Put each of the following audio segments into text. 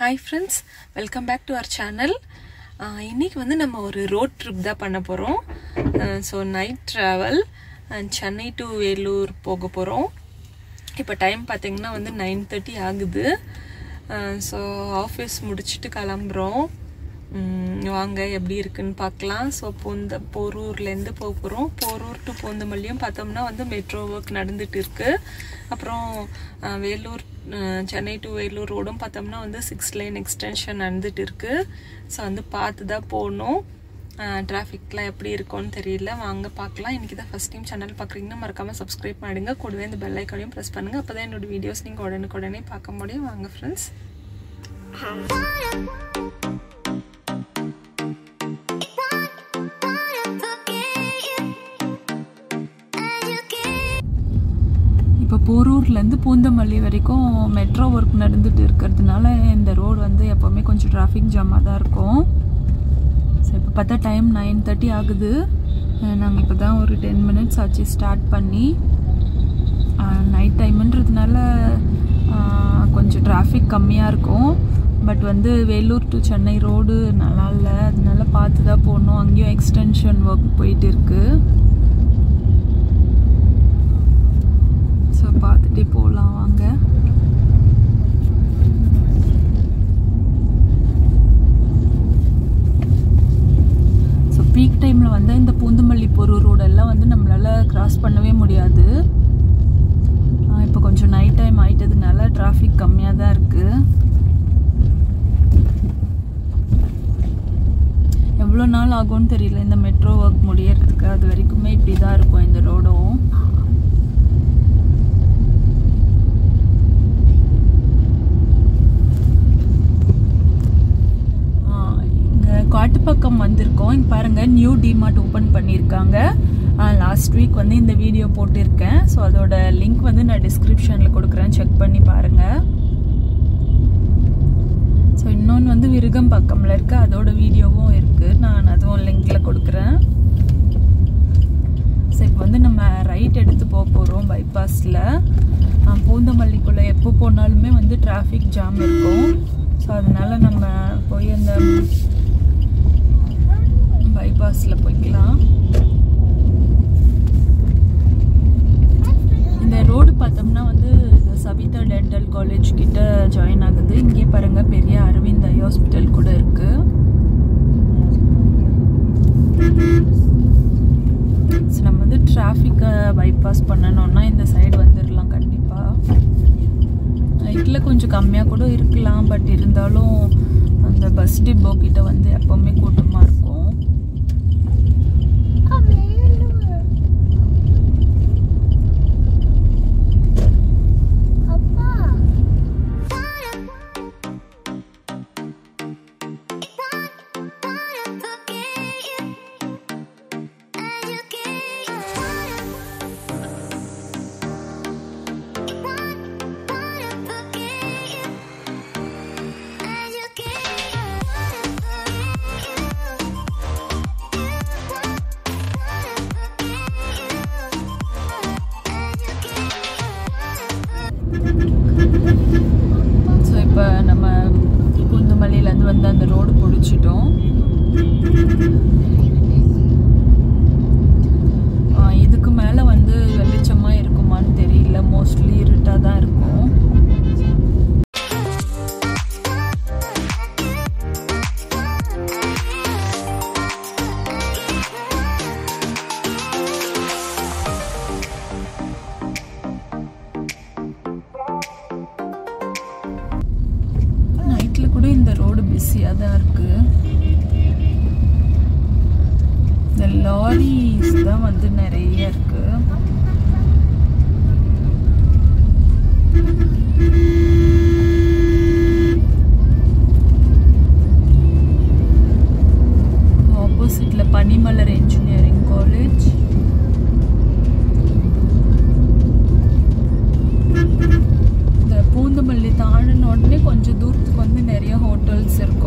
Hi friends welcome back to our channel இன்றைக்கி வந்து நம்ம ஒரு ரோட் ட்ரிப் தான் பண்ண போகிறோம் so night travel Chennai to Vellore போக போகிறோம் இப்போ டைம் பார்த்திங்கன்னா வந்து நைன் தேர்ட்டி ஆகுது. ஸோ ஆஃபீஸ் முடிச்சுட்டு கிளம்புறோம். வாங்க எப்படி இருக்குன்னு பார்க்கலாம். ஸோ பூந்த போரூர்லேருந்து போக போகிறோம் போரூர் டு பூந்தமல்லியும் பார்த்தோம்னா வந்து மெட்ரோ ஒர்க் நடந்துட்டு இருக்கு. அப்புறம் வேலூர் சென்னை டு வேலூர் ரோடும் பார்த்தோம்னா வந்து சிக்ஸ் லைன் எக்ஸ்டென்ஷன் நடந்துட்டு இருக்கு. ஸோ வந்து பார்த்து தான் போகணும். டிராஃபிக்லாம் எப்படி இருக்கும்னு தெரியல. வாங்க பார்க்கலாம். இன்றைக்கி தான் ஃபஸ்ட் டைம் சேனல் பார்க்குறீங்கன்னா மறக்காமல் சப்ஸ்கிரைப் பண்ணிடுங்க. கூடவே இந்த பெல் ஐக்கானையும் ப்ரெஸ் பண்ணுங்கள் அப்போ தான் என்னோட வீடியோஸ் நீங்கள் உடனுக்குடனே பார்க்க முடியும். வாங்க ஃப்ரெண்ட்ஸ் போரூர்லேருந்து பூந்தமல்லி வரைக்கும் மெட்ரோ ஒர்க் நடந்துட்டு இருக்கிறதுனால இந்த ரோடு வந்து எப்போவுமே கொஞ்சம் டிராஃபிக் ஜாமாக தான் இருக்கும். ஸோ இப்போ பார்த்தா டைம் நைன் தேர்ட்டி ஆகுது. நாங்கள் இப்போ தான் ஒரு டென் மினிட்ஸ் ஆச்சு ஸ்டார்ட் பண்ணி. நைட் டைமுன்றதுனால கொஞ்சம் டிராஃபிக் கம்மியாக இருக்கும். பட் வந்து வேலூர் டு சென்னை ரோடு நல்லா இல்லை. அதனால பார்த்து தான் போகணும். அங்கேயும் எக்ஸ்டென்ஷன் ஒர்க் போயிட்டு இருக்குது ஸோ பார்த்துட்டே போகலாம் வாங்க. ஸோ பீக் டைமில் வந்து இந்த பூந்தமல்லி பொருள் ரோடெல்லாம் வந்து நம்மளால் கிராஸ் பண்ணவே முடியாது. இப்போ கொஞ்சம் நைட் டைம் ஆகிட்டதுனால டிராஃபிக் கம்மியாக தான் இருக்குது எவ்வளோ நாள் ஆகும்னு தெரியல இந்த மெட்ரோ ஒர்க் முடியறதுக்கு. அது வரைக்குமே இப்படி தான் இருக்கும் இந்த ரோடும் காட்டு பக்கம் வந்திருக்கோம். இங்கே பாருங்கள் நியூ டிமார்ட் ஓப்பன் பண்ணியிருக்காங்க லாஸ்ட் வீக் வந்து இந்த வீடியோ போட்டிருக்கேன். ஸோ அதோட லிங்க் வந்து நான் டிஸ்கிரிப்ஷனில் கொடுக்குறேன். செக் பண்ணி பாருங்கள் ஸோ இன்னொன்று வந்து விருகம் பக்கமில் இருக்கு. அதோட வீடியோவும் இருக்குது நான் அதுவும் லிங்கில் கொடுக்குறேன். ஸோ இப்போ வந்து நம்ம ரைட் எடுத்து போக போகிறோம் பைபாஸில் பூந்தமல்லிக்குள்ளே எப்போ போனாலுமே வந்து டிராஃபிக் ஜாம் இருக்கும். ஸோ அதனால் நம்ம போய் அந்த பைபாஸில் போய்க்கலாம். இந்த ரோடு பார்த்தோம்னா வந்து சவிதா சபிதா டென்டல் காலேஜ் கிட்ட ஜாயின் ஆகுது. இங்கே பாருங்க பெரிய அரவிந்த் ஐ ஹாஸ்பிட்டல் கூட இருக்கு. நம்ம வந்து டிராஃபிக்கை பைபாஸ் பண்ணணும்னா இந்த சைடு வந்துடலாம் கண்டிப்பாக நைட்டில் கொஞ்சம் கம்மியாக கூட இருக்கலாம் பட் இருந்தாலும் அந்த பஸ் டிப்போ கிட்ட வந்து எப்போவுமே கூட்டமாக இருக்கும். பக்கத்தில் பனிமலர் இன்ஜினியரிங் காலேஜ் இந்த பூந்தமல்லி தாண்டின உடனே கொஞ்சம் தூரத்துக்கு வந்து நிறைய ஹோட்டல்ஸ் இருக்கும்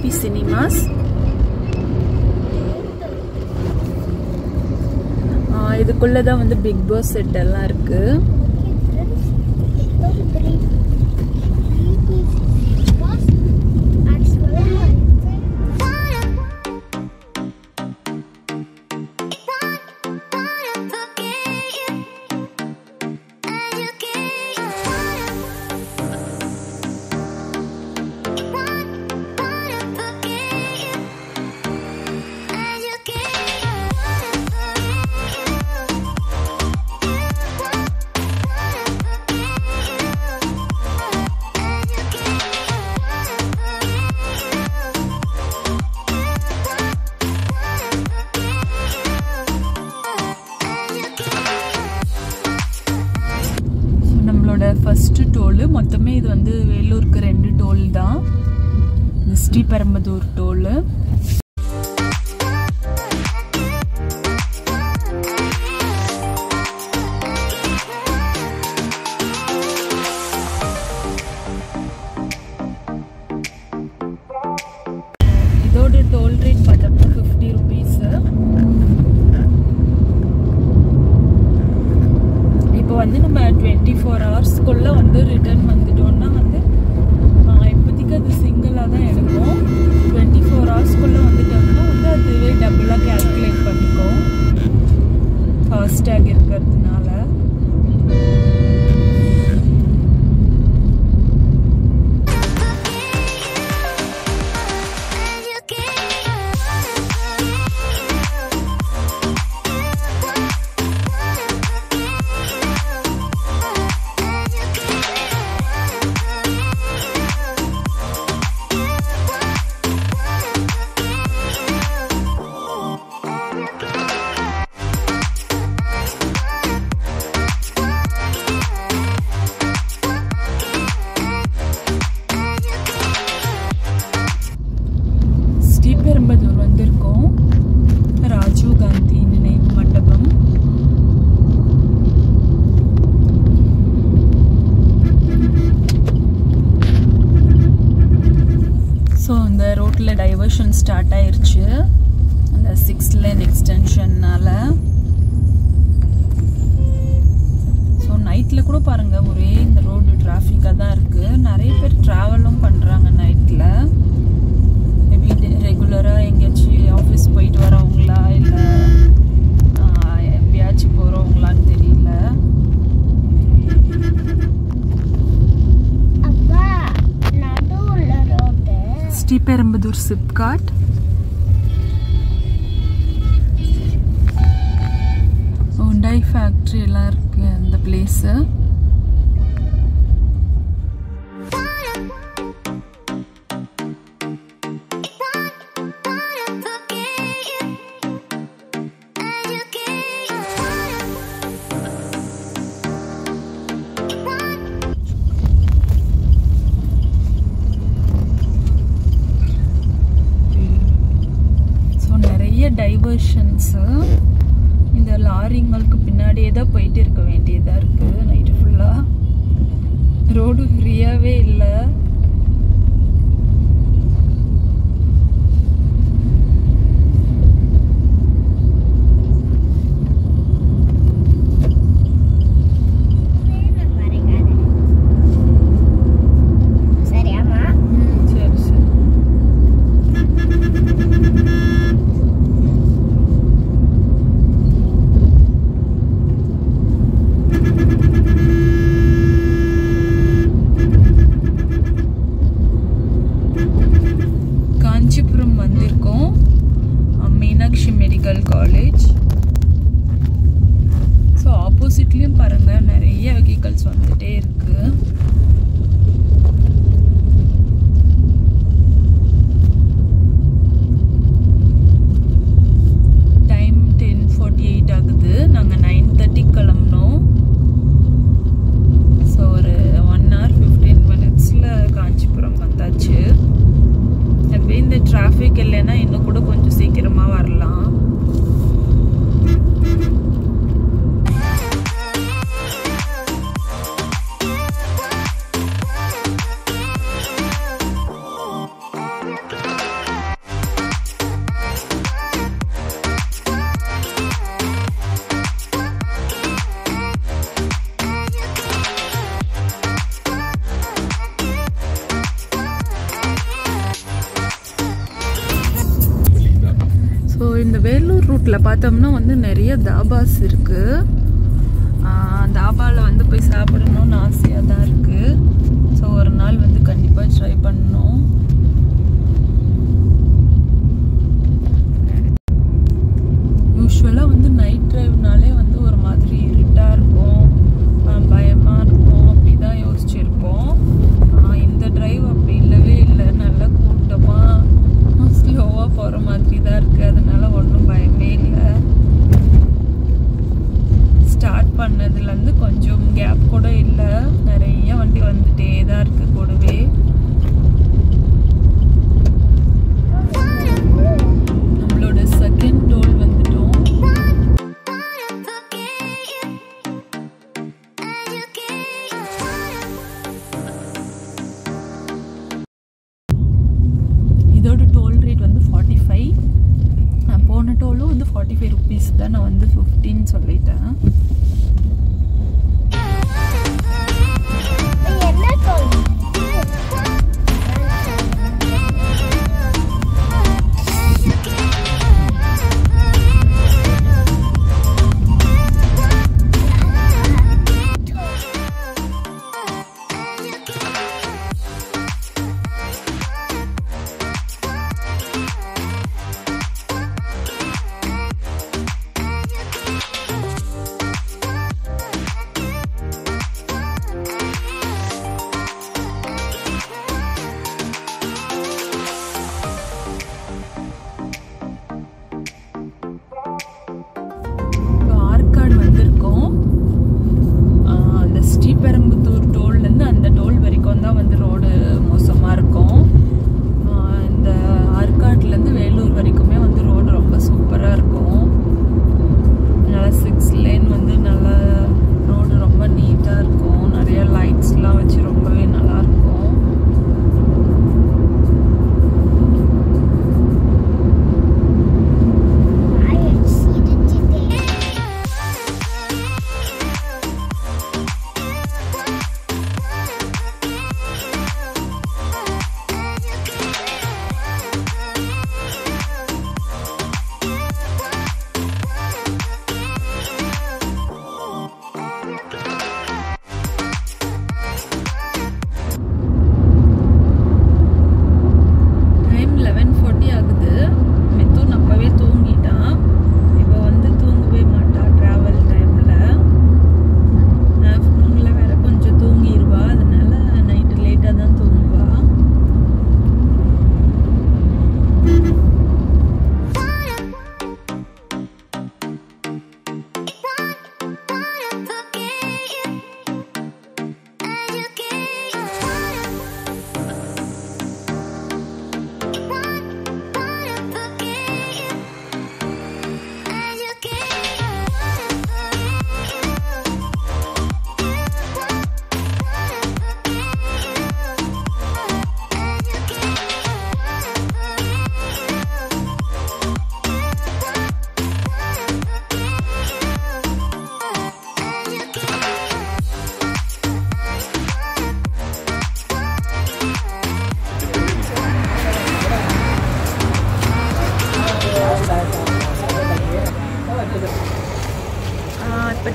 ஏபி சினிமாஸ் இதுக்குள்ளே தான் வந்து பிக் பாஸ் செட் எல்லாம் இருக்கு. எல்லாமே இது வந்து வேலூருக்கு ரெண்டு டோல் தான் ஸ்ரீபெரும்புதூர் டோலு. பாருங்கள் ஒரே இந்த ரோடு டிராஃபிக்காக தான் இருக்கு. நிறைய பேர் ட்ராவலும் பண்ணுறாங்க நைட்டில் மேபி ரெகுலராக எங்கேயாச்சும் ஆஃபீஸ் போயிட்டு வரவங்களா இல்லை எப்பயாச்சும் போகிறவங்களான்னு தெரியல. ஸ்ரீபெரும்புதூர் சிப்காட் ஹுண்டாய் ஃபேக்ட்ரி எல்லாம் இருக்குது அந்த பிளேஸு One what they. ரோட்டில் பார்த்தோம்னா வந்து நிறைய தாபாஸ் இருக்குது தாபாவில் வந்து போய் சாப்பிடணும்னு ஆசையாக தான் இருக்குது ஸோ ஒரு நாள் வந்து கண்டிப்பாக ட்ரை பண்ணணும்.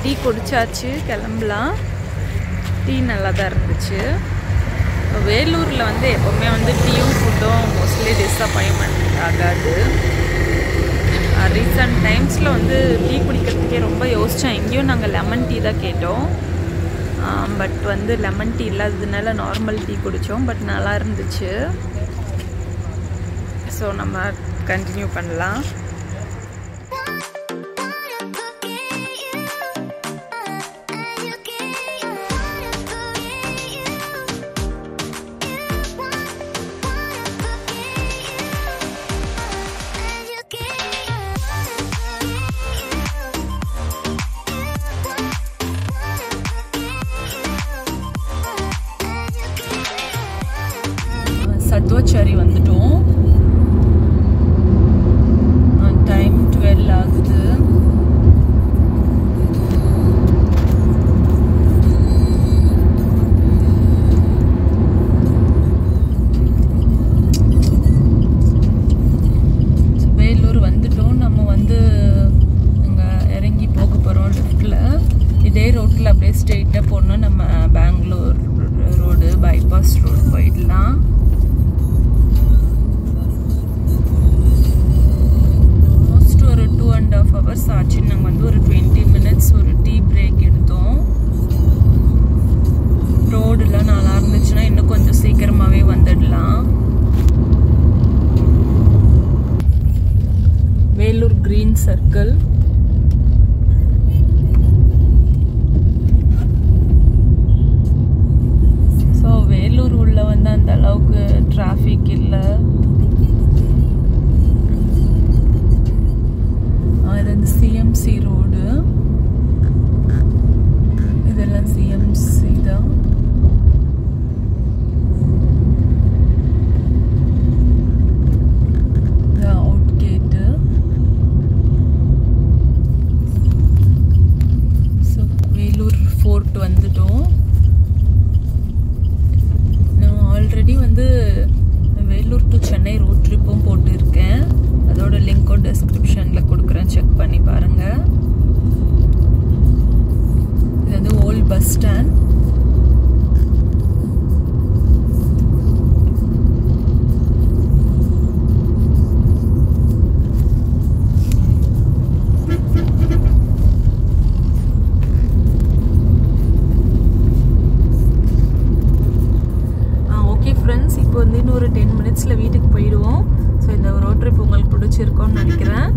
டீ குடிச்சாச்சு கிளம்பலாம். டீ நல்லா தான் இருந்துச்சு வேலூரில் வந்து எப்போவுமே வந்து டீயும் ஃபுட்டும் மோஸ்ட்லி டிஸப்பாயின்மெண்ட் ஆகாது. ரீசன்ட் டைம்ஸில் வந்து டீ குடிக்கிறதுக்கே ரொம்ப யோசித்தோம் எங்கேயும் நாங்கள் லெமன் டீ தான் கேட்டோம். பட் வந்து லெமன் டீ இல்லாததுனால நார்மல் டீ குடித்தோம் பட் நல்லா இருந்துச்சு. ஸோ நம்ம கண்டினியூ பண்ணலாம். வேகமாகவே வந்துடலாம். வேலூர் கிரீன் சர்க்கிள் பிடிச்சிருக்கோன்னு நினைக்கிறேன்.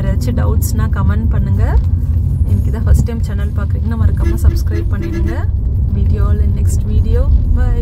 ஏதாச்சும் டவுட்ஸ்னால் கமெண்ட் பண்ணுங்கள் எனக்கு இதை ஃபஸ்ட் டைம் சேனல் பார்க்குறீங்கன்னா மறக்காமல் சப்ஸ்கிரைப் பண்ணிடுங்க. வீடியோவில் நெக்ஸ்ட் வீடியோ பை